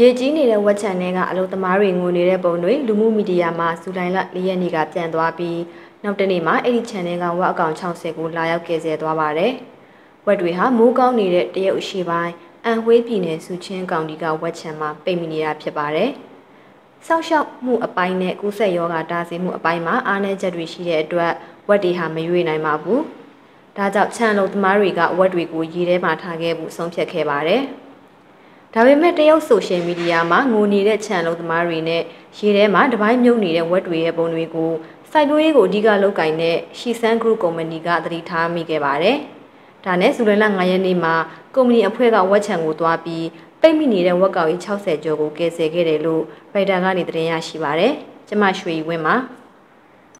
ရေကြီးနေတဲ့ဝက်ချန်ထဲကအလုပ်သမားတွေငိုနေတဲ့ပုံတွေလူမှုမီဒီယာမှာဇူလိုင်လ၄ရက်နေ့ကပြန်သွားပြီးနောက်တနေ့မှာအဲ့ဒီ channel ကဝက်အကောင့်60ကိုလာရောက်ကယ်ဆယ်သွားပါတယ်။ဝက်တွေဟာမိုးကောင်းနေတဲ့တရုတ်အရှိပိုင်းအန်ဝေးပြည်နယ်စုချင်းကောင်တီကဝက်ချန်မှာပိတ်မိနေတာဖြစ်ပါတယ်။ဆောက်ရှောက်မှုအပိုင်းနဲ့ကူးစက်ရောဂါတားဆီးမှုအပိုင်းမှာအားနည်းချက်တွေရှိတဲ့အတွက်ဝက်တွေဟာမရွေ့နိုင်ပါဘူး။ဒါကြောင့်ချန်လုံသမားတွေကဝက်တွေကိုရေထဲမှာထားခဲ့ဖို့ဆုံးဖြတ်ခဲ့ပါတယ်။ ဒါပေမဲ့တရုတ်ဆိုရှယ်မီဒီယာမှာငိုနေတဲ့ချန်လုံသမားတွေနဲ့ရေထဲမှာတပိုင်းမြုပ်နေတဲ့ဝက်တွေရဲ့ပုံတွေကိုစိုက်ပျိုးရေးကိုအဓိကလုပ်ကင်တဲ့ရှီဆန် group ကုမ္ပဏီကသတိထားမိခဲ့ပါတယ်။ဒါနဲ့ဇူလိုင်လ9ရက်နေ့မှာကုမ္ပဏီအဖွဲ့ကဝက်ချန်ကိုသွားပြီးပိတ်မိနေတဲ့ဝက်ကောင်ကြီး60ကျော်ကိုကယ်ဆယ်ခဲ့တယ်လို့ရိုက်တာကနေသတင်းရရှိပါတယ်။ကျမရွှေဝင်းပါ။